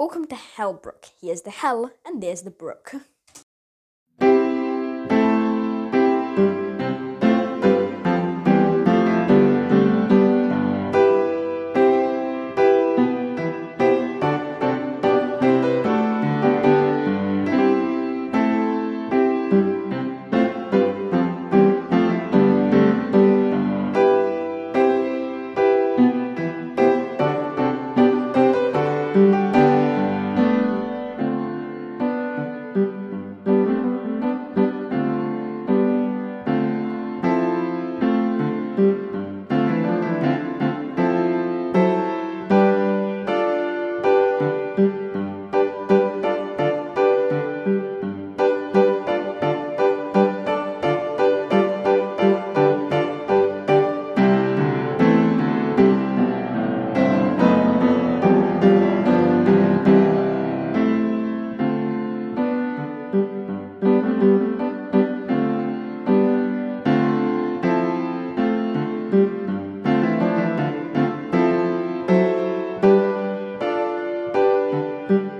Welcome to Hillbrook. Here's the hell, and there's the brook. Okay,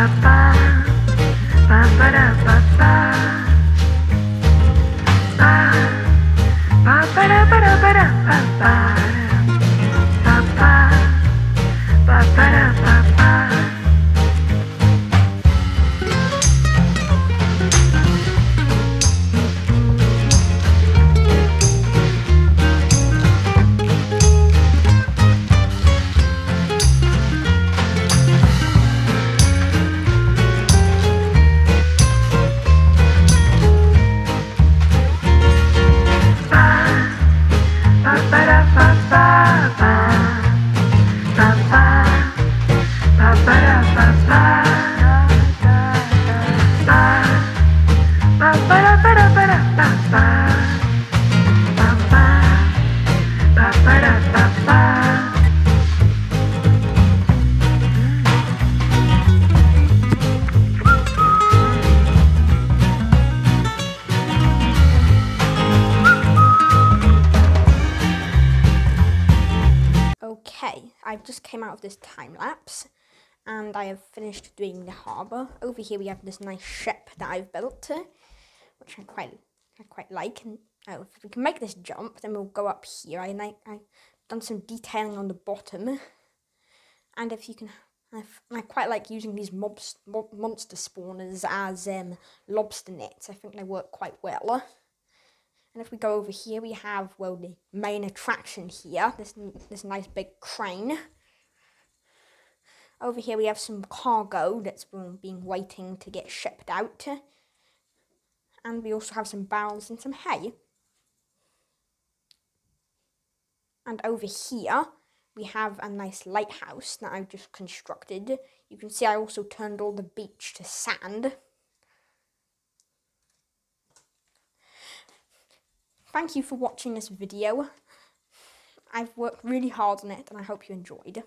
I just came out of this time lapse and I have finished doing the harbour. Over here we have this nice ship that I've built, which I quite I quite like. And oh, if we can make this jump, then we'll go up here. I I've done some detailing on the bottom, and if you can, I've, I quite like using these mobs, mob, monster spawners as um, lobster nets. I think they work quite well. And if we go over here, we have, well, the main attraction here, this, this nice big crane. Over here we have some cargo that's been waiting to get shipped out. And we also have some barrels and some hay. And over here, we have a nice lighthouse that I've just constructed. You can see I also turned all the beach to sand. Thank you for watching this video. I've worked really hard on it and I hope you enjoyed.